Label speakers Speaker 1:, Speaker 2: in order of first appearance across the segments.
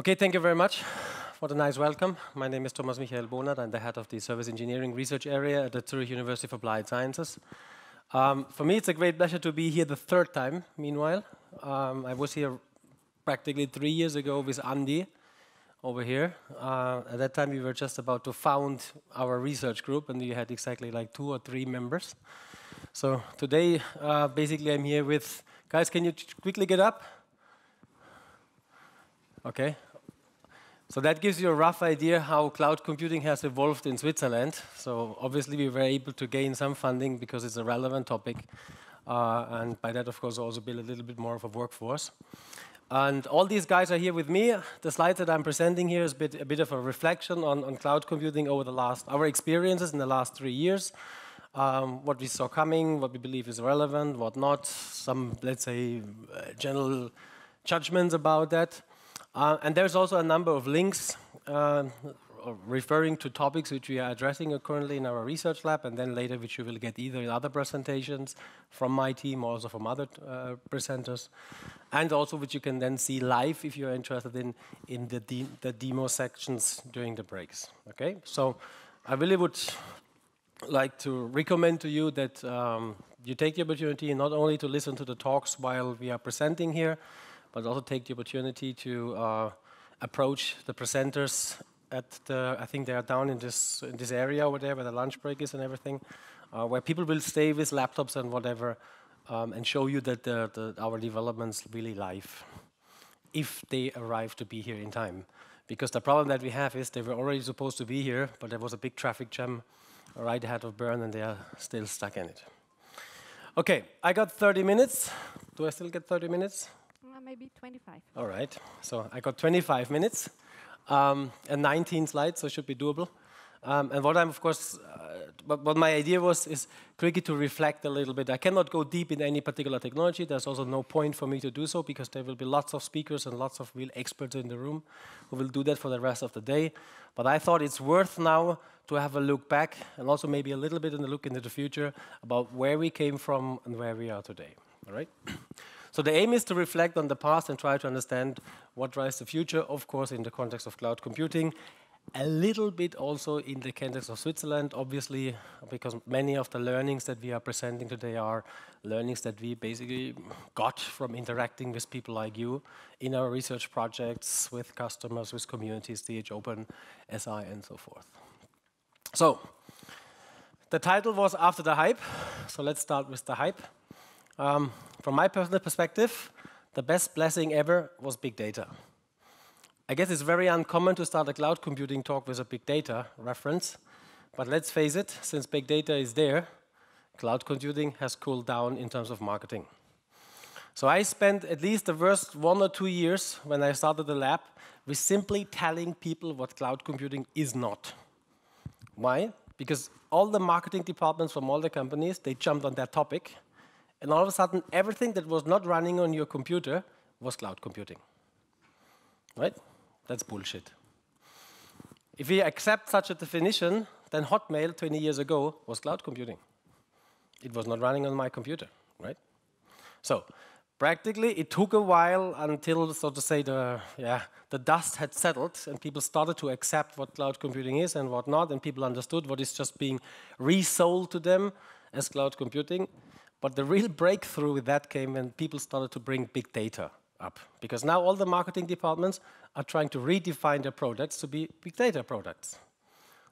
Speaker 1: Okay, thank you very much for the nice welcome. My name is Thomas Michael Bohnert. I'm the head of the Service Engineering Research Area at the Zurich University of Applied Sciences. Um, for me, it's a great pleasure to be here the third time, meanwhile. Um, I was here practically three years ago with Andy over here. Uh, at that time, we were just about to found our research group, and we had exactly like two or three members. So today, uh, basically, I'm here with guys. Can you quickly get up? Okay, so that gives you a rough idea how cloud computing has evolved in Switzerland. So obviously we were able to gain some funding because it's a relevant topic. Uh, and by that, of course, also build a little bit more of a workforce. And all these guys are here with me. The slides that I'm presenting here is a bit, a bit of a reflection on, on cloud computing over the last, our experiences in the last three years. Um, what we saw coming, what we believe is relevant, what not, some, let's say, uh, general judgments about that. Uh, and there's also a number of links uh, referring to topics which we are addressing currently in our research lab, and then later which you will get either in other presentations from my team or also from other uh, presenters, and also which you can then see live if you're interested in, in the, de the demo sections during the breaks. Okay, so I really would like to recommend to you that um, you take the opportunity not only to listen to the talks while we are presenting here, but also take the opportunity to uh, approach the presenters at the, I think they are down in this, in this area over there where the lunch break is and everything, uh, where people will stay with laptops and whatever um, and show you that the, the, our developments really live, if they arrive to be here in time. Because the problem that we have is they were already supposed to be here, but there was a big traffic jam right ahead of Bern and they are still stuck in it. Okay, I got 30 minutes. Do I still get 30 minutes?
Speaker 2: Maybe 25.
Speaker 1: All right. So I got 25 minutes um, and 19 slides, so it should be doable. Um, and what I'm, of course, uh, what, what, my idea was is quickly to reflect a little bit. I cannot go deep in any particular technology. There's also no point for me to do so because there will be lots of speakers and lots of real experts in the room who will do that for the rest of the day. But I thought it's worth now to have a look back and also maybe a little bit in the look into the future about where we came from and where we are today. All right? So the aim is to reflect on the past and try to understand what drives the future, of course, in the context of cloud computing, a little bit also in the context of Switzerland, obviously, because many of the learnings that we are presenting today are learnings that we basically got from interacting with people like you in our research projects, with customers, with communities, CH Open, SI, and so forth. So, the title was After the Hype, so let's start with the hype. Um, from my personal perspective, the best blessing ever was big data. I guess it's very uncommon to start a cloud computing talk with a big data reference, but let's face it, since big data is there, cloud computing has cooled down in terms of marketing. So I spent at least the first one or two years when I started the lab with simply telling people what cloud computing is not. Why? Because all the marketing departments from all the companies, they jumped on that topic and all of a sudden, everything that was not running on your computer was cloud computing. Right? That's bullshit. If we accept such a definition, then Hotmail 20 years ago was cloud computing. It was not running on my computer, right? So practically, it took a while until, so to say, the, yeah, the dust had settled and people started to accept what cloud computing is and what not, and people understood what is just being resold to them as cloud computing. But the real breakthrough with that came when people started to bring big data up. Because now all the marketing departments are trying to redefine their products to be big data products.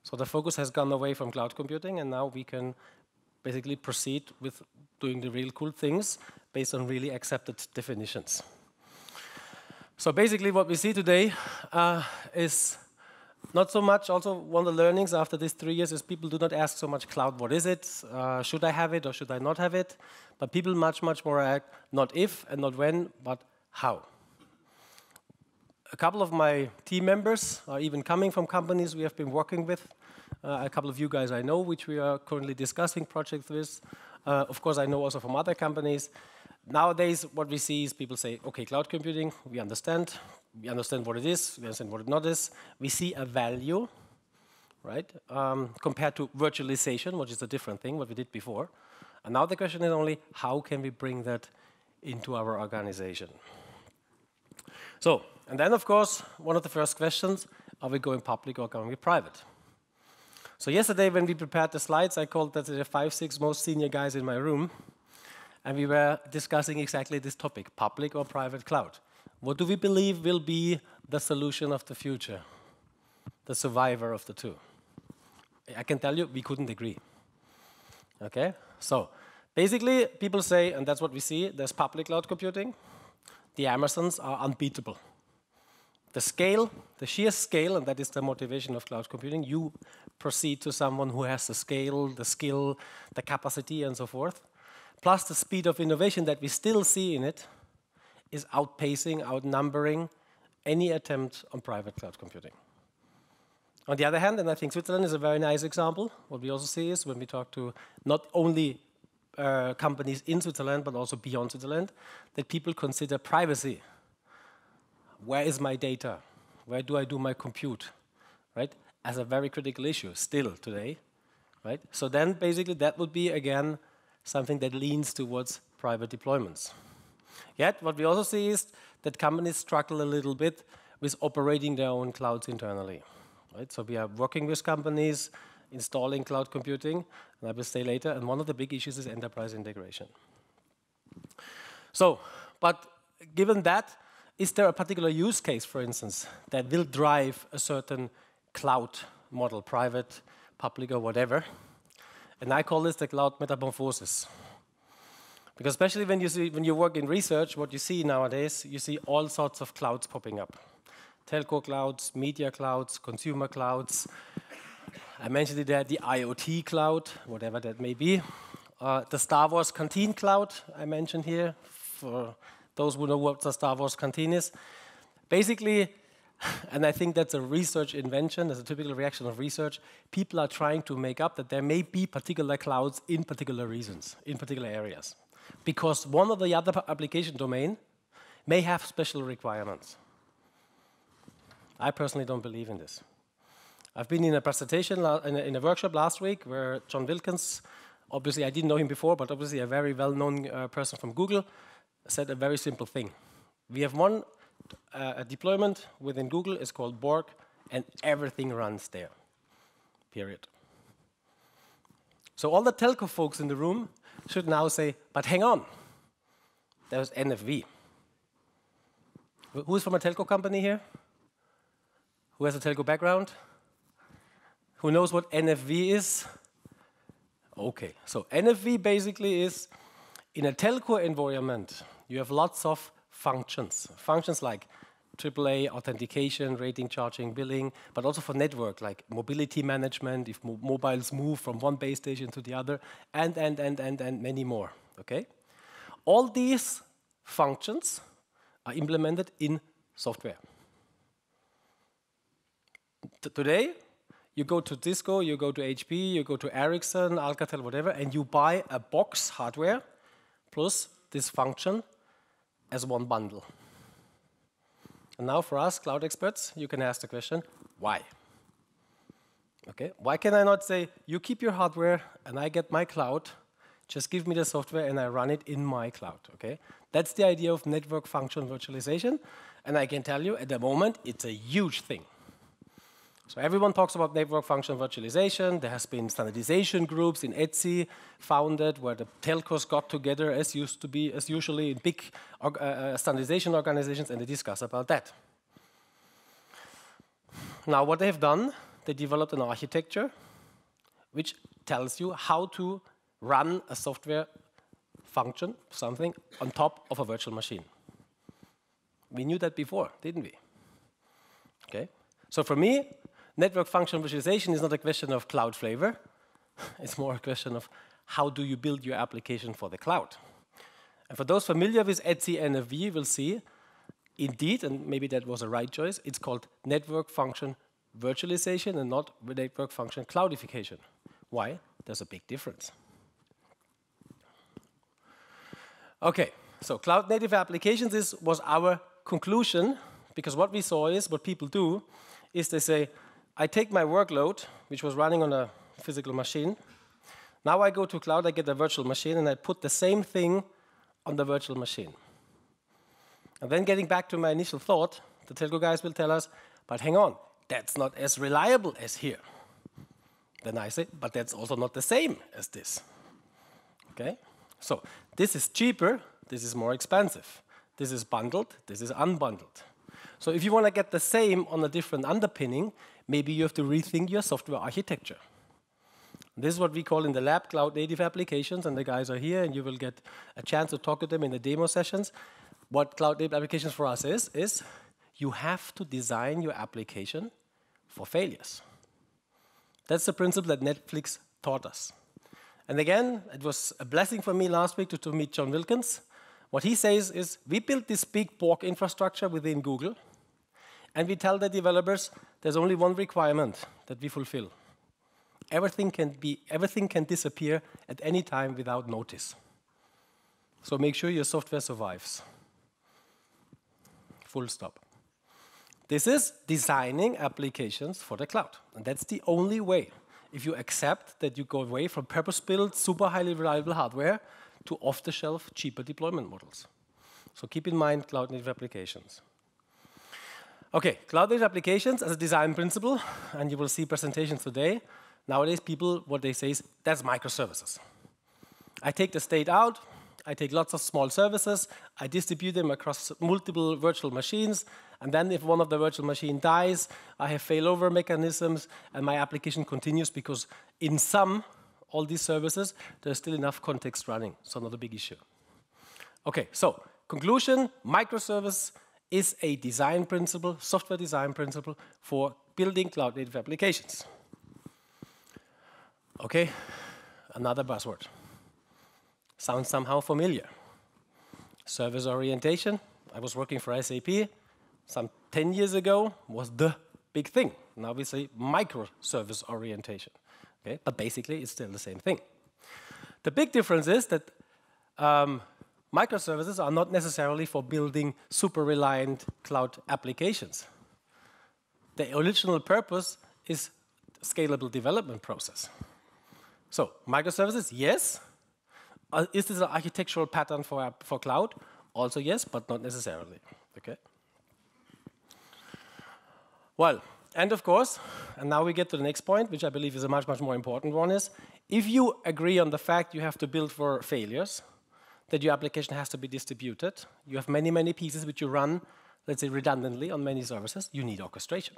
Speaker 1: So the focus has gone away from cloud computing, and now we can basically proceed with doing the real cool things based on really accepted definitions. So basically what we see today uh, is not so much. Also, one of the learnings after these three years is people do not ask so much cloud, what is it? Uh, should I have it or should I not have it? But people much, much more ask not if and not when, but how. A couple of my team members are even coming from companies we have been working with. Uh, a couple of you guys I know, which we are currently discussing projects with. Uh, of course, I know also from other companies. Nowadays, what we see is people say, okay, cloud computing, we understand we understand what it is, we understand what it not is. We see a value, right, um, compared to virtualization, which is a different thing, what we did before. And now the question is only, how can we bring that into our organization? So, and then of course, one of the first questions, are we going public or going private? So yesterday when we prepared the slides, I called that the five, six most senior guys in my room, and we were discussing exactly this topic, public or private cloud. What do we believe will be the solution of the future? The survivor of the two? I can tell you, we couldn't agree. Okay, so basically people say, and that's what we see, there's public cloud computing, the Amazons are unbeatable. The scale, the sheer scale, and that is the motivation of cloud computing, you proceed to someone who has the scale, the skill, the capacity, and so forth, plus the speed of innovation that we still see in it, is outpacing, outnumbering any attempt on private cloud computing. On the other hand, and I think Switzerland is a very nice example, what we also see is when we talk to not only uh, companies in Switzerland, but also beyond Switzerland, that people consider privacy. Where is my data? Where do I do my compute? Right? As a very critical issue still today. Right? So then basically that would be again something that leans towards private deployments. Yet what we also see is that companies struggle a little bit with operating their own clouds internally. Right? So we are working with companies, installing cloud computing, and I will say later, and one of the big issues is enterprise integration. So, but given that, is there a particular use case, for instance, that will drive a certain cloud model, private, public, or whatever? And I call this the cloud metamorphosis. Because especially when you, see, when you work in research, what you see nowadays, you see all sorts of clouds popping up telco clouds, media clouds, consumer clouds. I mentioned it there, the IoT cloud, whatever that may be. Uh, the Star Wars Canteen cloud, I mentioned here, for those who know what the Star Wars Canteen is. Basically, and I think that's a research invention, that's a typical reaction of research, people are trying to make up that there may be particular clouds in particular reasons, in particular areas. Because one or the other application domain may have special requirements. I personally don't believe in this. I've been in a presentation, in a, workshop last week where John Wilkes, obviously I didn't know him before, but obviously a very well-known uh, person from Google, said a very simple thing. We have one uh, deployment within Google, it's called Borg, and everything runs there, period. So all the telco folks in the room should now say, but hang on, there's NFV. Who's from a telco company here? Who has a telco background? Who knows what NFV is? Okay, so NFV basically is in a telco environment, you have lots of functions. Functions like AAA, authentication, rating, charging, billing, but also for network, like mobility management, if mo mobiles move from one base station to the other, and, and, and, and, and many more, okay? All these functions are implemented in software today, you go to Cisco, you go to HP, you go to Ericsson, Alcatel, whatever, and you buy a box hardware plus this function as one bundle. And now for us, cloud experts, you can ask the question, why? Okay, why can I not say, you keep your hardware and I get my cloud, just give me the software and I run it in my cloud, okay? That's the idea of network function virtualization. And I can tell you, at the moment, it's a huge thing. So everyone talks about network function virtualization. There has been standardization groups in ETSI founded where the telcos got together as used to be, as usually in big uh, uh, standardization organizations and they discuss about that. Now what they have done, they developed an architecture which tells you how to run a software function, something, on top of a virtual machine. We knew that before, didn't we? Okay. So for me, network function virtualization is not a question of cloud flavor. It's more a question of how do you build your application for the cloud. And for those familiar with ETSI NFV, will see, indeed, and maybe that was a right choice, it's called network function virtualization and not network function cloudification. Why? There's a big difference. Okay, so cloud native applications is, was our conclusion because what we saw is what people do is they say, I take my workload, which was running on a physical machine. Now I go to cloud, I get a virtual machine, and I put the same thing on the virtual machine. And then getting back to my initial thought, the telco guys will tell us, but hang on, that's not as reliable as here. Then I say, but that's also not the same as this. Okay? So this is cheaper, this is more expensive. This is bundled, this is unbundled. So if you want to get the same on a different underpinning, maybe you have to rethink your software architecture. This is what we call in the lab cloud native applications, and the guys are here, and you will get a chance to talk to them in the demo sessions. What cloud native applications for us is, is you have to design your application for failures. That's the principle that Netflix taught us. And again, it was a blessing for me last week to, to meet John Wilkes. What he says is, we built this big Borg infrastructure within Google, and we tell the developers there's only one requirement that we fulfill. Everything can, be, everything can disappear at any time without notice. So make sure your software survives. Full stop. This is designing applications for the cloud. And that's the only way. If you accept that you go away from purpose-built, super highly reliable hardware to off-the-shelf, cheaper deployment models. So keep in mind cloud-native applications. Okay, cloud-based applications as a design principle, and you will see presentations today. Nowadays, people, what they say is, that's microservices. I take the state out, I take lots of small services, I distribute them across multiple virtual machines, and then if one of the virtual machine dies, I have failover mechanisms, and my application continues because in some, all these services, there's still enough context running, so not a big issue. Okay, so conclusion, microservice is a design principle, software design principle for building cloud-native applications. Okay, another buzzword. Sounds somehow familiar. Service orientation. I was working for SAP some 10 years ago was the big thing. Now we say microservice orientation. Okay, but basically it's still the same thing. The big difference is that um, microservices are not necessarily for building super reliant cloud applications. The original purpose is scalable development process. So microservices, yes. Uh, is this an architectural pattern for, for cloud? Also yes, but not necessarily. Okay. Well, and of course, and now we get to the next point, which I believe is a much, much more important one, is if you agree on the fact you have to build for failures, that your application has to be distributed, you have many, many pieces which you run, let's say redundantly on many services, you need orchestration.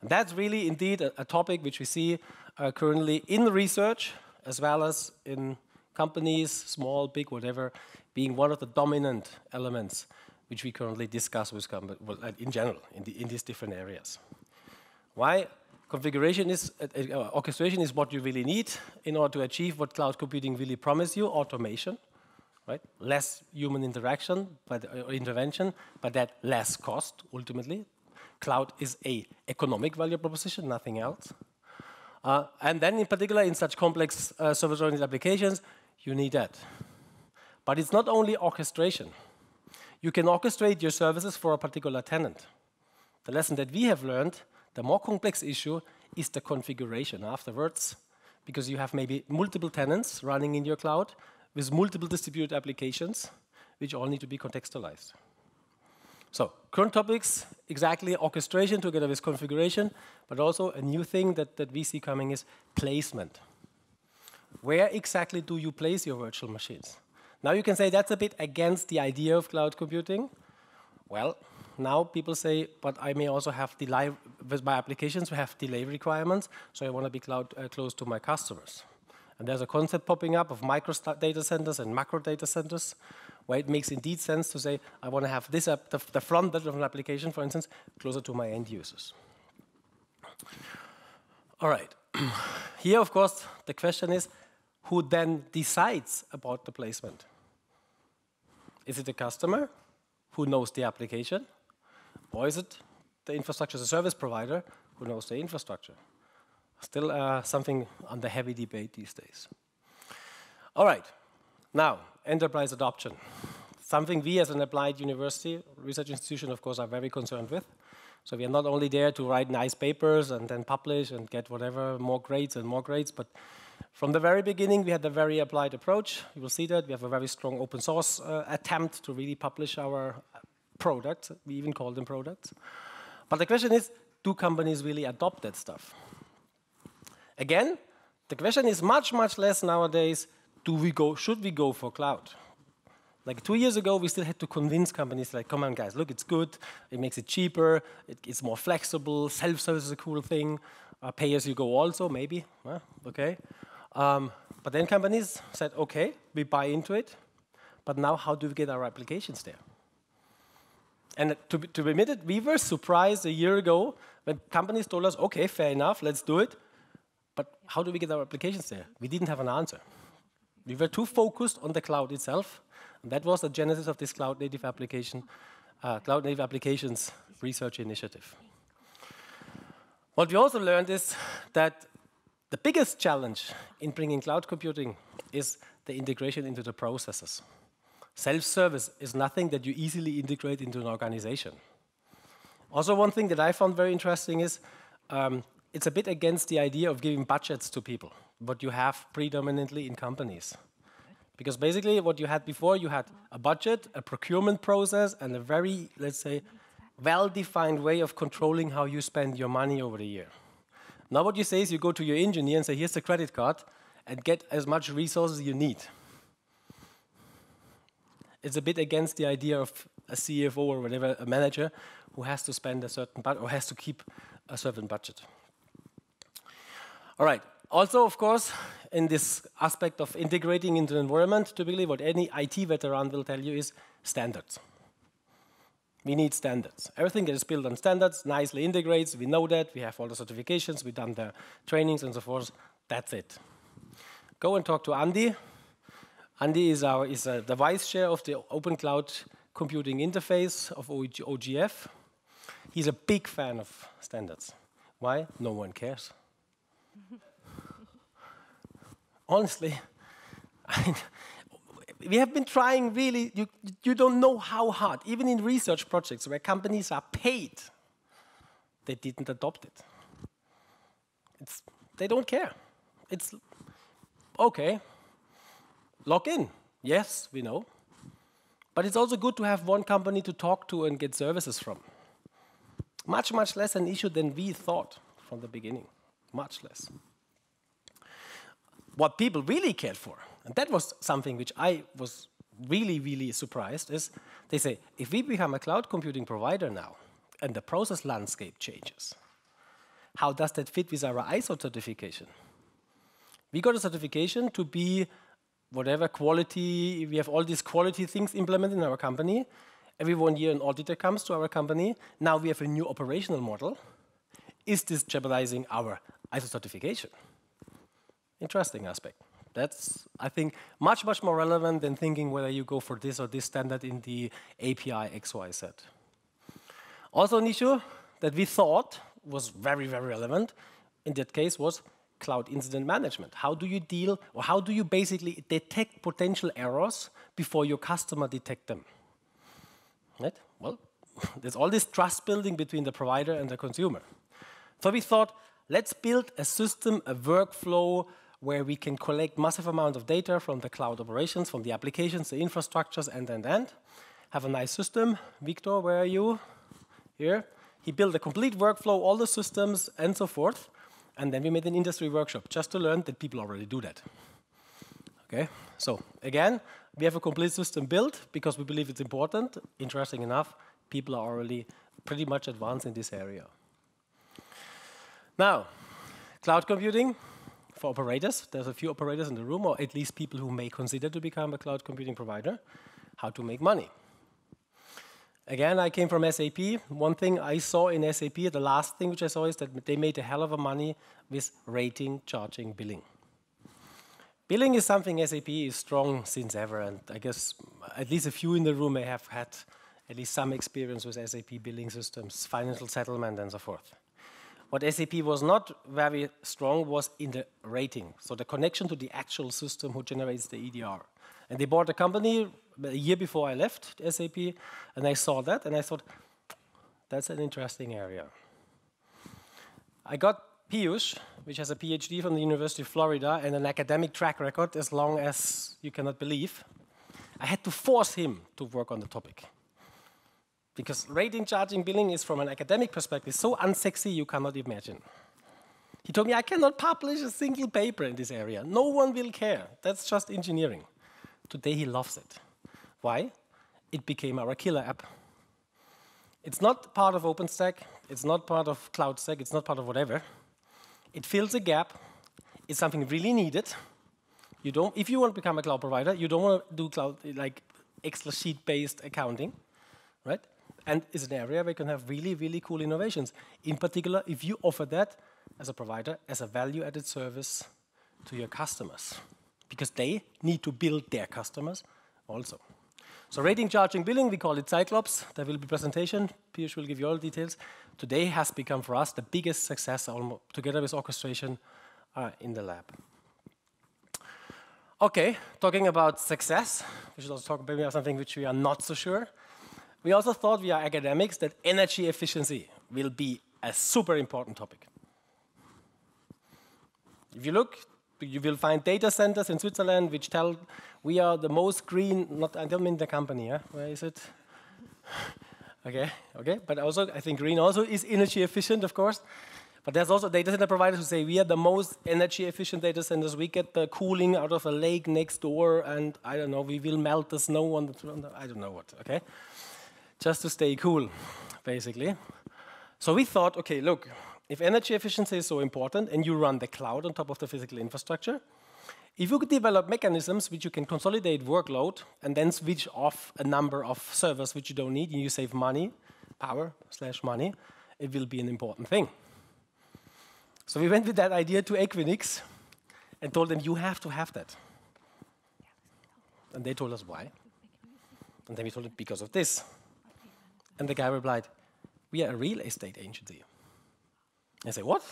Speaker 1: And that's really indeed a, a topic which we see uh, currently in research as well as in companies, small, big, whatever, being one of the dominant elements which we currently discuss with companies, well, in general, in, the, in, these different areas. Why? Configuration is, uh, uh, orchestration is what you really need in order to achieve what cloud computing really promises you, automation, right? Less human interaction, but uh, intervention, but that less cost, ultimately. Cloud is a economic value proposition, nothing else. Uh, and then in particular, in such complex uh, service-oriented applications, you need that. But it's not only orchestration. You can orchestrate your services for a particular tenant. The lesson that we have learned, the more complex issue is the configuration afterwards, because you have maybe multiple tenants running in your cloud with multiple distributed applications, which all need to be contextualized. So current topics, exactly orchestration together with configuration, but also a new thing that, that we see coming is placement. Where exactly do you place your virtual machines? Now you can say that's a bit against the idea of cloud computing. Well, now people say, but I may also have delay, with my applications, we have delay requirements, so I want to be cloud, uh, close to my customers. And there's a concept popping up of micro data centers and macro data centers, where it makes indeed sense to say, I want to have this, the, the front end of an application, for instance, closer to my end users. All right. Here, of course, the question is, who then decides about the placement? Is it the customer who knows the application? Or is it the infrastructure as a service provider who knows the infrastructure? Still uh, something under heavy debate these days. All right. Now, enterprise adoption. Something we as an applied university, research institution, of course, are very concerned with. So we are not only there to write nice papers and then publish and get whatever, more grades and more grades, but From the very beginning, we had a very applied approach. You will see that. We have a very strong open source uh, attempt to really publish our products. We even call them products. But the question is, do companies really adopt that stuff? Again, the question is much, much less nowadays, do we go, should we go for cloud? Like two years ago, we still had to convince companies like, come on guys, look, it's good, it makes it cheaper, it, it's more flexible, self-service is a cool thing, uh, pay as you go also, maybe, okay. Um, but then companies said, okay, we buy into it, but now how do we get our applications there? And to be, to admitted, we were surprised a year ago when companies told us, okay, fair enough, let's do it. But how do we get our applications there? We didn't have an answer. We were too focused on the cloud itself. And that was the genesis of this cloud native application, uh, cloud native applications research initiative. What we also learned is that the biggest challenge in bringing cloud computing is the integration into the processes. Self-service is nothing that you easily integrate into an organization. Also, one thing that I found very interesting is um, it's a bit against the idea of giving budgets to people, what you have predominantly in companies. Because basically what you had before, you had a budget, a procurement process, and a very, let's say, well-defined way of controlling how you spend your money over the year. Now what you say is you go to your engineer and say, here's the credit card, and get as much resources you need it's a bit against the idea of a CFO or whatever, a manager who has to spend a certain budget or has to keep a certain budget. All right. Also, of course, in this aspect of integrating into the environment, typically what any IT veteran will tell you is standards. We need standards. Everything that is built on standards nicely integrates. We know that. We have all the certifications. We've done the trainings and so forth. That's it. Go and talk to Andy, Andy is, our, is uh, the vice chair of the Open Cloud Computing Interface of OGF. He's a big fan of standards. Why? No one cares. Honestly, we have been trying really, you, you don't know how hard, even in research projects where companies are paid, they didn't adopt it. It's, they don't care. It's okay, log in. Yes, we know. But it's also good to have one company to talk to and get services from. Much, much less an issue than we thought from the beginning. Much less. What people really cared for, and that was something which I was really, really surprised, is they say, if we become a cloud computing provider now, and the process landscape changes, how does that fit with our ISO certification? We got a certification to be whatever quality, we have all these quality things implemented in our company. Every one year an auditor comes to our company. Now we have a new operational model. Is this jeopardizing our ISO certification? Interesting aspect. That's, I think, much, much more relevant than thinking whether you go for this or this standard in the API XYZ. Also an issue that we thought was very, very relevant in that case was cloud incident management. How do you deal, or how do you basically detect potential errors before your customer detect them? Right? Well, there's all this trust building between the provider and the consumer. So we thought, let's build a system, a workflow, where we can collect massive amount of data from the cloud operations, from the applications, the infrastructures, and and and. Have a nice system. Victor, where are you? Here. He built a complete workflow, all the systems, and so forth. And then we made an industry workshop just to learn that people already do that. Okay, so again, we have a complete system built because we believe it's important. Interesting enough, people are already pretty much advanced in this area. Now, cloud computing for operators. There's a few operators in the room, or at least people who may consider to become a cloud computing provider. How to make money. Again, I came from SAP. One thing I saw in SAP, the last thing which I saw is that they made a hell of a money with rating, charging, billing. Billing is something SAP is strong since ever, and I guess at least a few in the room may have had at least some experience with SAP billing systems, financial settlement, and so forth. What SAP was not very strong was in the rating, so the connection to the actual system who generates the EDR. And they bought a company a year before I left SAP, and I saw that, and I thought, that's an interesting area. I got Piyush, which has a PhD from the University of Florida and an academic track record as long as you cannot believe, I had to force him to work on the topic. Because rating, charging, billing is, from an academic perspective, so unsexy you cannot imagine. He told me, I cannot publish a single paper in this area. No one will care. That's just engineering. Today he loves it. Why? It became our killer app. It's not part of OpenStack, it's not part of CloudStack, it's not part of whatever. It fills a gap, it's something really needed. You don't, if you want to become a cloud provider, you don't want to do cloud like Excel sheet-based accounting, right? And it's an area where you can have really, really cool innovations. In particular, if you offer that as a provider, as a value-added service to your customers, because they need to build their customers also. So rating, charging, billing, we call it Cyclops. There will be presentation. Piyush will give you all the details. Today has become for us the biggest success together with orchestration uh, in the lab. Okay, talking about success, we should also talk maybe about something which we are not so sure. We also thought we are academics that energy efficiency will be a super important topic. If you look, you will find data centers in Switzerland which tell we are the most green, not, I don't mean the company, yeah? where is it? okay, okay, but also I think green also is energy efficient, of course. But there's also data center providers who say we are the most energy efficient data centers. We get the cooling out of a lake next door, and I don't know, we will melt the snow on the, I don't know what, okay? Just to stay cool, basically. So we thought, okay, look, if energy efficiency is so important and you run the cloud on top of the physical infrastructure, if you could develop mechanisms which you can consolidate workload and then switch off a number of servers which you don't need and you save money, power slash money, it will be an important thing. So we went with that idea to Equinix and told them, you have to have that. And they told us why. And then we told them, because of this. And the guy replied, we are a real estate agency. I say, what?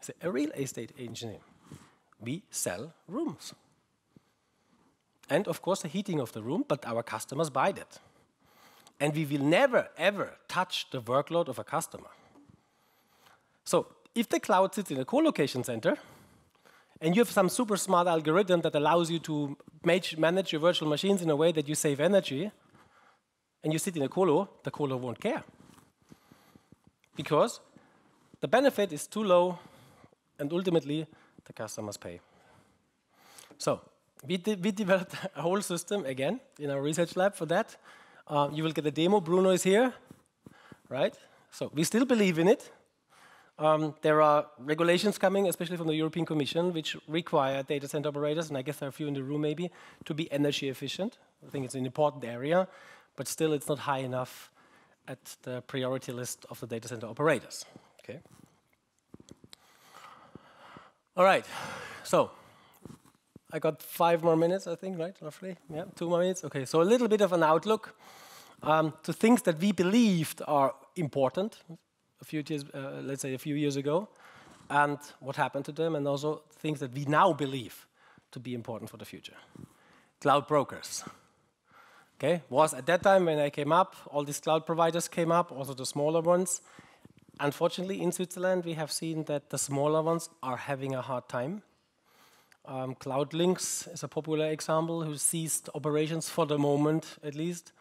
Speaker 1: I say, a real estate agency we sell rooms. And of course, the heating of the room, but our customers buy that. And we will never, ever touch the workload of a customer. So if the cloud sits in a co-location center, and you have some super smart algorithm that allows you to manage your virtual machines in a way that you save energy, and you sit in a colo, the colo won't care. Because the benefit is too low, and ultimately, the customers pay. So we, de we developed a whole system again in our research lab for that. Uh, you will get a demo. Bruno is here, right? So we still believe in it. Um, there are regulations coming, especially from the European Commission, which require data center operators, and I guess there are a few in the room maybe, to be energy efficient. I think it's an important area, but still it's not high enough at the priority list of the data center operators. Okay. All right, so I got five more minutes, I think, right, roughly? Yeah, two more minutes. Okay, so a little bit of an outlook um, to things that we believed are important a few years, uh, let's say a few years ago, and what happened to them, and also things that we now believe to be important for the future. Cloud brokers. Okay, was at that time when I came up, all these cloud providers came up, also the smaller ones, Unfortunately, in Switzerland, we have seen that the smaller ones are having a hard time. Um, CloudLinx is a popular example who ceased operations for the moment, at least.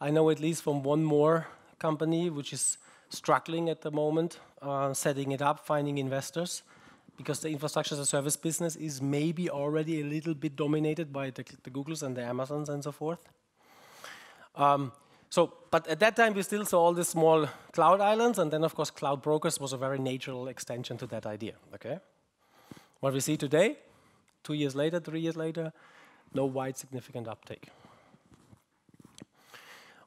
Speaker 1: I know at least from one more company which is struggling at the moment, uh, setting it up, finding investors, because the infrastructure as a service business is maybe already a little bit dominated by the, the Googles and the Amazons and so forth. Um, so, but at that time, we still saw all these small cloud islands, and then, of course, cloud brokers was a very natural extension to that idea, okay? What we see today, two years later, three years later, no wide significant uptake.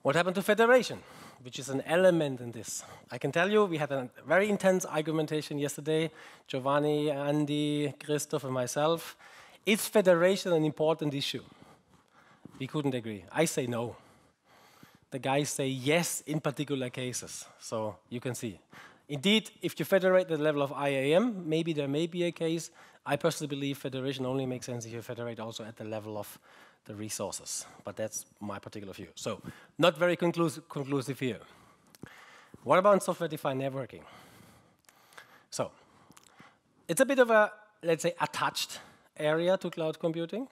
Speaker 1: What happened to federation, which is an element in this? I can tell you, we had a very intense argumentation yesterday, Giovanni, Andy, Christoph, and myself. Is federation an important issue? We couldn't agree. I say no the guys say yes in particular cases. So you can see. Indeed, if you federate the level of IAM, maybe there may be a case. I personally believe federation only makes sense if you federate also at the level of the resources. But that's my particular view. So not very conclusive, conclusive here. What about software-defined networking? So it's a bit of a, let's say, attached area to cloud computing.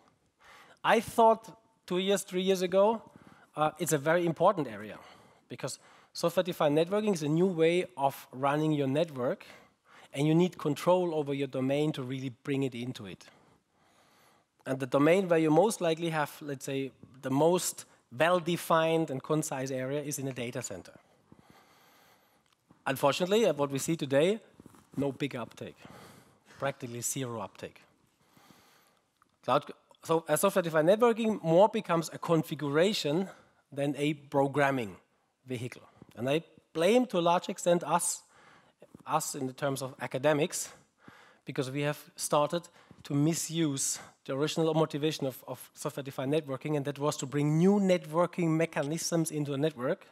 Speaker 1: I thought two years, three years ago, uh, it's a very important area because software-defined networking is a new way of running your network and you need control over your domain to really bring it into it. And the domain where you most likely have, let's say, the most well-defined and concise area is in a data center. Unfortunately, what we see today, no big uptake, practically zero uptake. Cloud, so as software-defined networking more becomes a configuration than a programming vehicle. And I blame to a large extent us, us in the terms of academics, because we have started to misuse the original motivation of, of software-defined networking, and that was to bring new networking mechanisms into a network.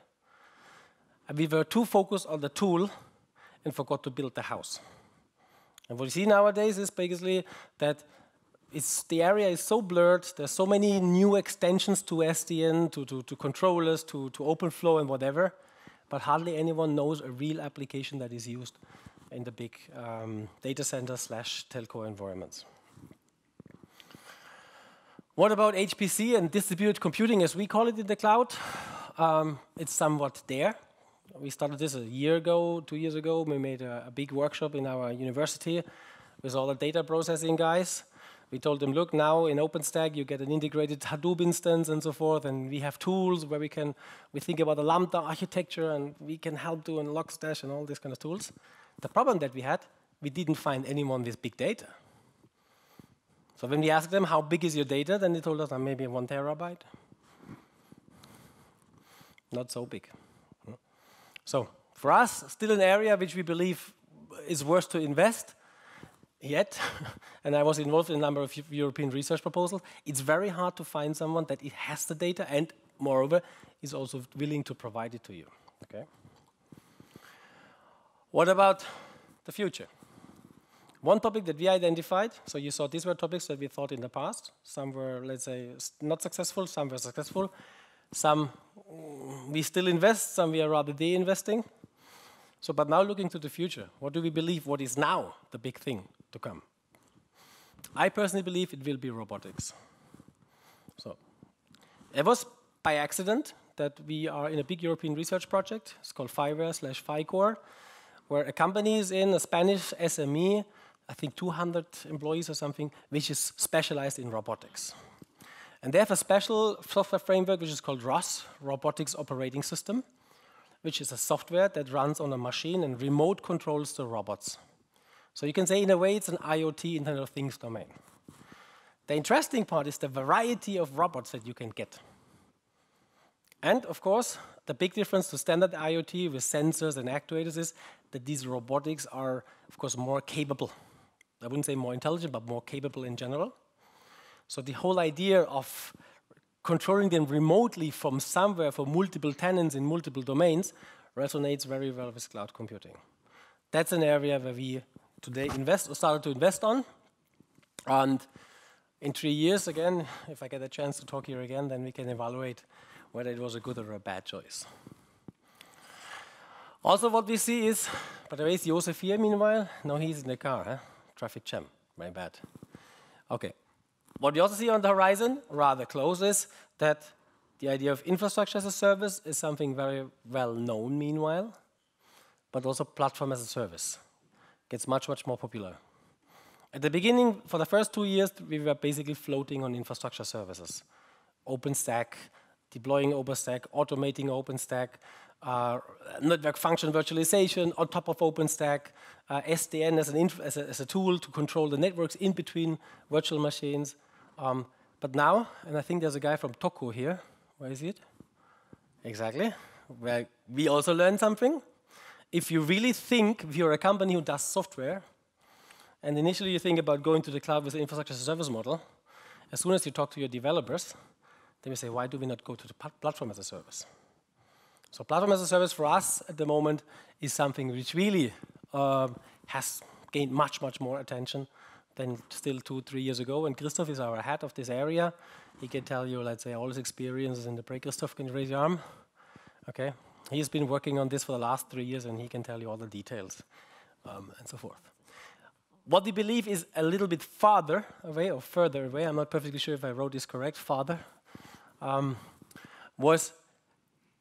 Speaker 1: And we were too focused on the tool and forgot to build the house. And what you see nowadays is basically that it's, the area is so blurred, there's so many new extensions to SDN, to, to, to controllers, to, to OpenFlow and whatever, but hardly anyone knows a real application that is used in the big um, data center slash telco environments. What about HPC and distributed computing, as we call it in the cloud? Um, it's somewhat there. We started this a year ago, two years ago. We made a, a, big workshop in our university with all the data processing guys. We told them, look, now in OpenStack you get an integrated Hadoop instance and so forth, and we have tools where we can we think about the Lambda architecture, and we can help do in Logstash and all these kind of tools. The problem that we had, we didn't find anyone with big data. So when we asked them, how big is your data, then they told us, uh, maybe one terabyte. Not so big. So for us, still an area which we believe is worth to invest yet, and I was involved in a number of European research proposals, it's very hard to find someone that it has the data and, moreover, is also willing to provide it to you. Okay. What about the future? One topic that we identified, so you saw these were topics that we thought in the past. Some were, let's say, not successful, some were successful. Some mm, we still invest, some we are rather de-investing. So, but now looking to the future, what do we believe, what is now the big thing to come? I personally believe it will be robotics. So, it was by accident that we are in a big European research project. It's called FIWARE slash FICORE, where a company is in, a Spanish SME, I think 200 employees or something, which is specialized in robotics. And they have a special software framework which is called ROS, Robotics Operating System, which is a software that runs on a machine and remote controls the robots. So you can say, in a way, it's an IoT, Internet of Things domain. The interesting part is the variety of robots that you can get. And of course, the big difference to standard IoT with sensors and actuators is that these robotics are, of course, more capable. I wouldn't say more intelligent, but more capable in general. So the whole idea of controlling them remotely from somewhere for multiple tenants in multiple domains resonates very well with cloud computing. That's an area where we today invest or started to invest on. And in three years, again, if I get a chance to talk here again, then we can evaluate whether it was a good or a bad choice. Also, what we see is, by the way, is Josef here meanwhile? No, he's in the car. Huh? traffic jam. My bad. Okay. What we also see on the horizon, rather close, is that the idea of infrastructure as a service is something very well known meanwhile, but also platform as a service gets much, much more popular. At the beginning, for the first two years, we were basically floating on infrastructure services. OpenStack, deploying OpenStack, automating OpenStack, uh, network function virtualization on top of OpenStack, uh, SDN as, an as a, as, a, tool to control the networks in between virtual machines. Um, but now, and I think there's a guy from Toko here. Where is it? Exactly. Where we also learned something. If you really think, if you're a company who does software, and initially you think about going to the cloud with an infrastructure as a service model, as soon as you talk to your developers, they will say, why do we not go to the platform as a service? So platform as a service for us at the moment is something which really uh, has gained much, much more attention than still two, three years ago. And Christoph is our head of this area. He can tell you, let's say, all his experiences in the break. Christoph, can you raise your arm? Okay. He's been working on this for the last three years, and he can tell you all the details um, and so forth. what we believe is a little bit farther away or further away, I'm not perfectly sure if I wrote this correct, farther, um, was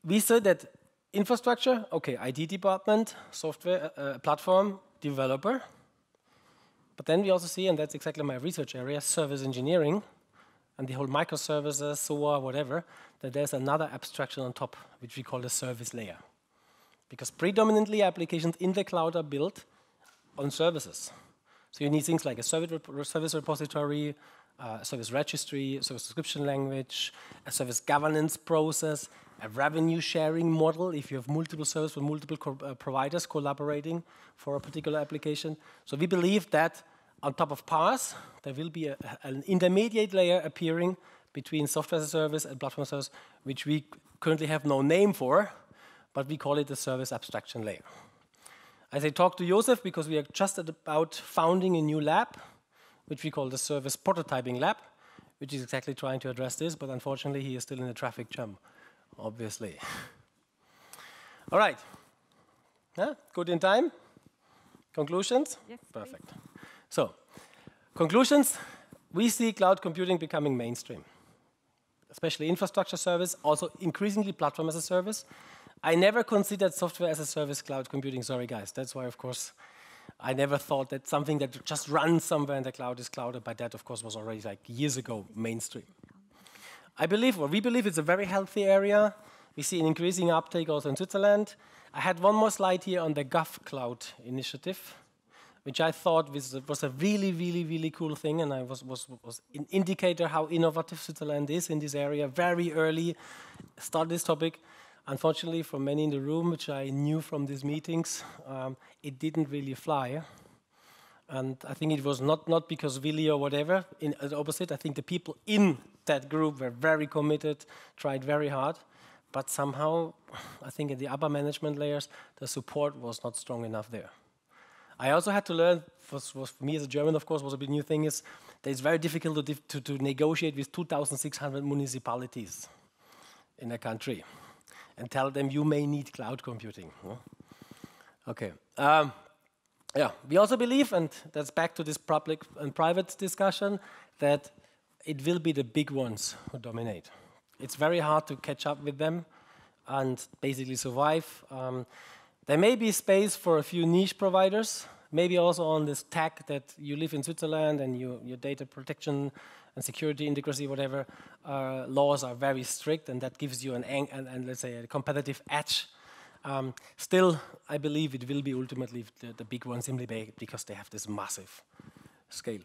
Speaker 1: we said that infrastructure, okay, IT department, software uh, uh, platform, developer. But then we also see, and that's exactly my research area, service engineering, and the whole microservices, SOA, whatever, that there's another abstraction on top, which we call the service layer. Because predominantly applications in the cloud are built on services. So you need things like a service, rep service repository, uh, a service registry, a service description language, a service governance process, a revenue sharing model if you have multiple services with multiple co uh, providers collaborating for a particular application. So we believe that on top of PaaS, there will be a, an intermediate layer appearing between software as a service and platform as a service, which we currently have no name for, but we call it the service abstraction layer. As I talk to Josef, because we are just about founding a new lab, which we call the service prototyping lab, which is exactly trying to address this, but unfortunately he is still in a traffic jam, obviously. All right. Yeah, good in time? Conclusions?
Speaker 2: Yes.
Speaker 1: Perfect. Please. So, conclusions, we see cloud computing becoming mainstream, especially infrastructure service, also increasingly platform as a service. I never considered software as a service cloud computing, sorry guys. That's why, of course, I never thought that something that just runs somewhere in the cloud is clouded. but that, of course, was already like years ago mainstream. I believe, or we believe it's a very healthy area. We see an increasing uptake also in Switzerland. I had one more slide here on the GovCloud initiative which I thought was, was a really, really, really cool thing, and I was, was, was an indicator how innovative Switzerland is in this area. Very early, start this topic. Unfortunately, for many in the room, which I knew from these meetings, um, it didn't really fly. And I think it was not, not because Willy or whatever, in, the opposite. I think the people in that group were very committed, tried very hard, but somehow, I think in the upper management layers, the support was not strong enough there. I also had to learn, for me as a German, of course, was a bit new thing, is that it's very difficult to, to, to negotiate with 2,600 municipalities in a country and tell them you may need cloud computing. Okay. Um, yeah, we also believe, and that's back to this public and private discussion, that it will be the big ones who dominate. It's very hard to catch up with them and basically survive. Um, there may be space for a few niche providers, maybe also on this tag that you live in Switzerland and you, your data protection and security, integrity, whatever, uh, laws are very strict and that gives you an, and, and let's say, a competitive edge. Um, still, I believe it will be ultimately the, the big ones simply because they have this massive scale.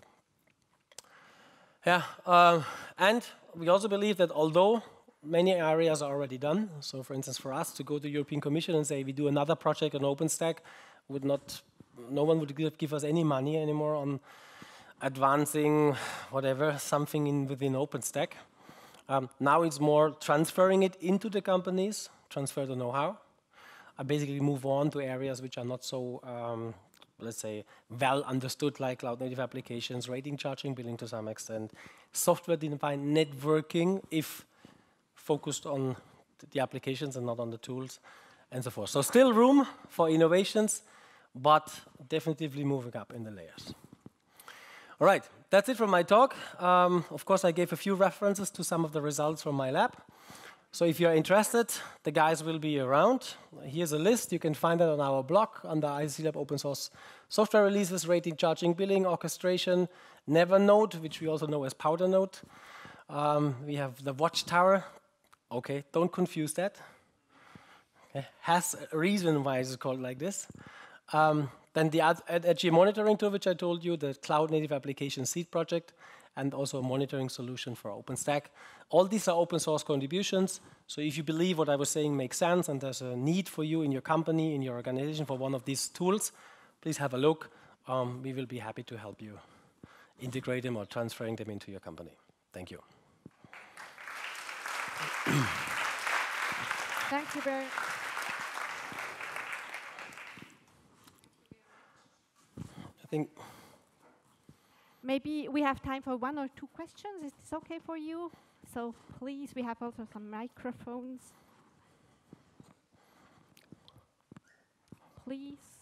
Speaker 1: Yeah, uh, and we also believe that although many areas are already done. So for instance, for us to go to the European Commission and say we do another project on OpenStack would not, no one would give, give us any money anymore on advancing whatever, something in within OpenStack. Um, now it's more transferring it into the companies, transfer the know-how. I basically move on to areas which are not so, um, let's say, well understood, like cloud native applications, rating, charging, billing to some extent, software-defined networking, if focused on the applications and not on the tools and so forth. So still room for innovations, but definitely moving up in the layers. All right, that's it from my talk. Um, of course, I gave a few references to some of the results from my lab. So if you're interested, the guys will be around. Here's a list. You can find it on our blog under ICC Lab open source software releases, rating, charging, billing, orchestration, Nevernode, which we also know as Powdernode. Um, we have the Watchtower, Okay, don't confuse that. Has a reason why it's called like this. Um, then the edge monitoring tool, which I told you, the Cloud Native Application Seed project, and also a monitoring solution for OpenStack. All these are open source contributions. So if you believe what I was saying makes sense and there's a need for you in your company, in your organization for one of these tools, please have a look. Um, we will be happy to help you integrate them or transferring them into your company. Thank you.
Speaker 2: Thank you very
Speaker 1: I think
Speaker 2: maybe we have time for one or two questions. Is this okay for you? So please, we have also some microphones. Please.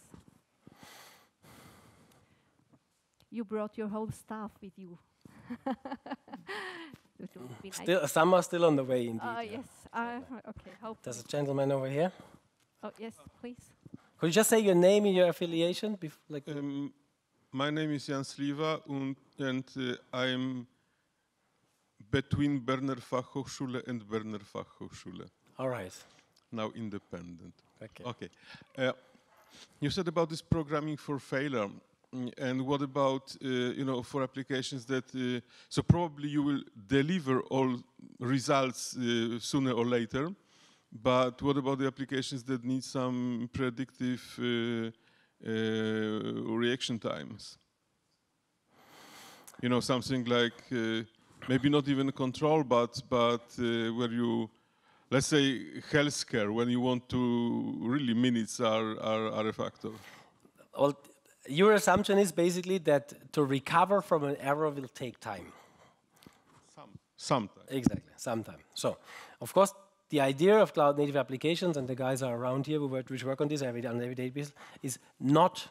Speaker 2: you brought your whole staff with you. It would be nice.
Speaker 1: Still, some are still on the way, indeed.
Speaker 2: Uh,
Speaker 1: yeah.
Speaker 2: yes. Uh, okay. Hope.
Speaker 1: There's a gentleman over here.
Speaker 2: Oh yes, please.
Speaker 1: Could you just say your name and your affiliation? Bef- like,
Speaker 3: Um, my name is Jan Sliva, and, and uh, I'm between Berner Fachhochschule and Berner Fachhochschule,
Speaker 1: all right.
Speaker 3: now independent.
Speaker 1: Okay.
Speaker 3: Okay. Uh, you said about this programming for failure, and what about uh, you know for applications that uh, so probably you will deliver all results uh, sooner or later, but what about the applications that need some predictive uh, uh, reaction times? You know something like uh, maybe not even control, but but where you let's say healthcare when you want to really minutes are, are, are a factor
Speaker 1: Well, your assumption is basically that to recover from an error will take time.
Speaker 3: sometimes
Speaker 1: Exactly, sometime. So, of course, the idea of cloud native applications, and the guys are around here who work, which work on this every, on every day basis, is not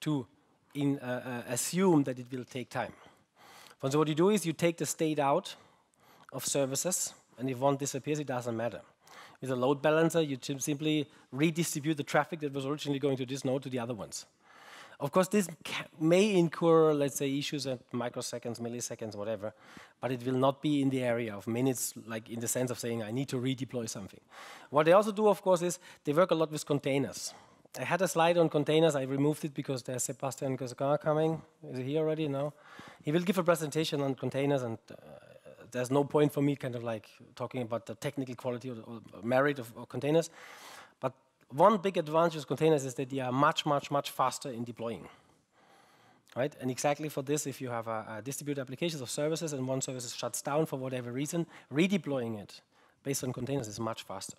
Speaker 1: to in, uh, uh, assume that it will take time. And so, what you do is you take the state out of services, and if one disappears, it doesn't matter. With a load balancer, you simply redistribute the traffic that was originally going to this node to the other ones. Of course, this may incur, let's say, issues at microseconds, milliseconds, whatever, but it will not be in the area of minutes, like in the sense of saying, I need to redeploy something. What they also do, of course, is they work a lot with containers. I had a slide on containers. I removed it because there's Sebastian Gosgar coming. Is he here already? No. He will give a presentation on containers, and uh, there's no point for me kind of like talking about the technical quality or, or merit of, of containers. One big advantage of containers is that they are much, much, much faster in deploying. Right? And exactly for this, if you have a, a distributed applications of services and one service shuts down for whatever reason, redeploying it based on containers is much faster.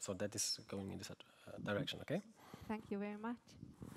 Speaker 1: So that is going in this uh, direction, okay?
Speaker 2: Thank you very much.